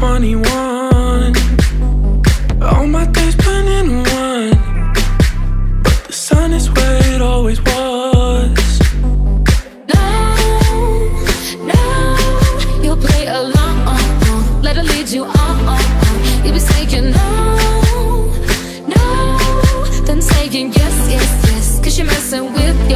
21. All my days been in one. But the sun is where it always was. No, no, you'll play along. Let it lead you on. You'll be saying no, no, then saying yes, yes, yes. Cause you're messing with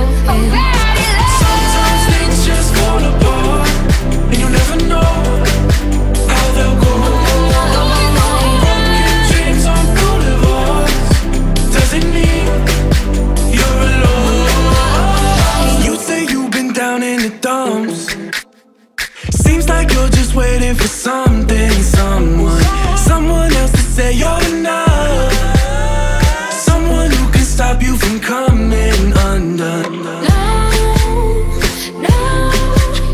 Seems like you're just waiting for something, someone, someone else to say you're enough. Someone who can stop you from coming undone. No, no,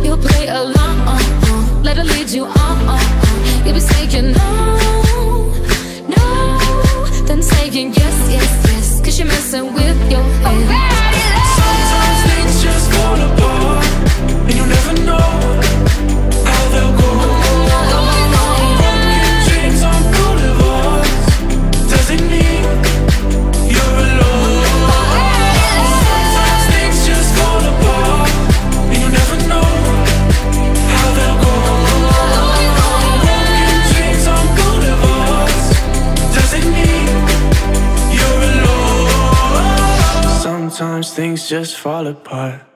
you'll play along. Let her lead you on. You'll be saying no, no, then saying yes, yes, yes. Cause you're messing with your head. Sometimes things just fall apart.